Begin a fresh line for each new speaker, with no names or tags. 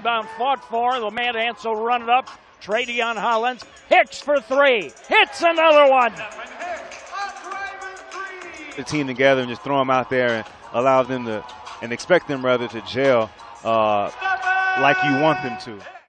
rebound fought for. The Mad Ants'll run it up. Tra-Deon Hollins hits for three. Hits another one.
The team together and just throw them out there and allow them to, and expect them rather to gel uh, like you want them to.